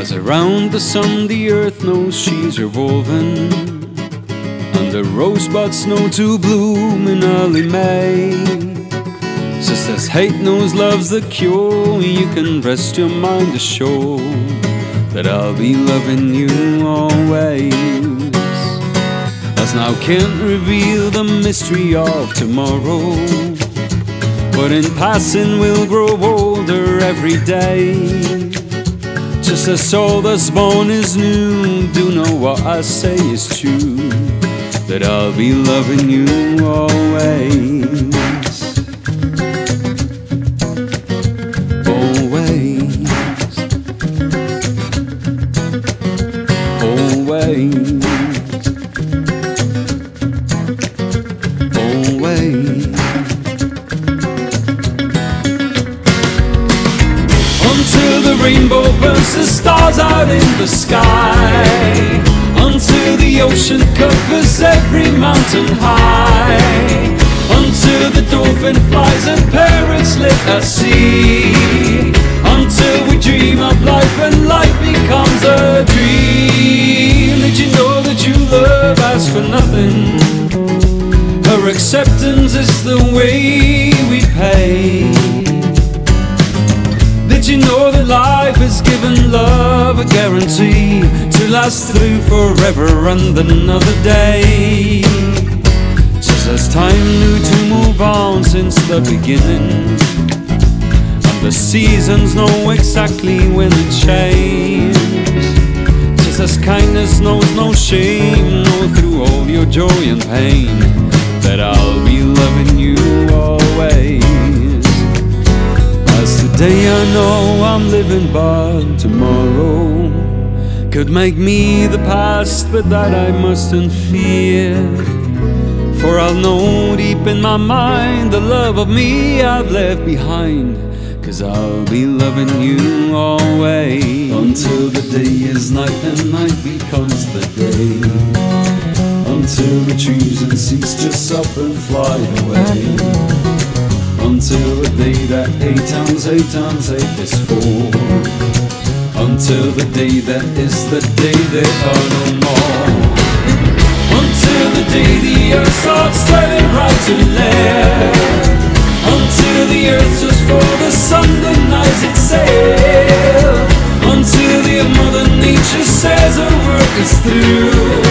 Cause around the sun the earth knows she's revolving. And the rosebuds know to bloom in early May. Just as hate knows love's the cure. You can rest your mind assured That I'll be loving you always. As now can't reveal the mystery of tomorrow But in passing we'll grow older every day just as soul that's born is new, do know what I say is true. That I'll be loving you. Always. The rainbow burns the stars out in the sky. Until the ocean covers every mountain high. Until the dolphin flies and parrots live at sea Until we dream of life and life becomes a dream. Did you know that you love asks for nothing? Her acceptance is the way we pay a guarantee to last through forever and another day? Just as time knew to move on since the beginning, and the seasons know exactly when it changes. Just as kindness knows no shame, know through all your joy and pain, that I'll be loving you always. Today I know I'm living but tomorrow Could make me the past but that I mustn't fear. For I'll know deep in my mind the love of me I've left behind Cause I'll be loving you always. Until the day is night and night becomes the day. Until the choosing cease just up and fly away that eight times eight times eight is four. Until the day that is the day there are no more. Until the day the earth starts turning right to left Until the earth just for the sun denies its sail Until the mother nature says her work is through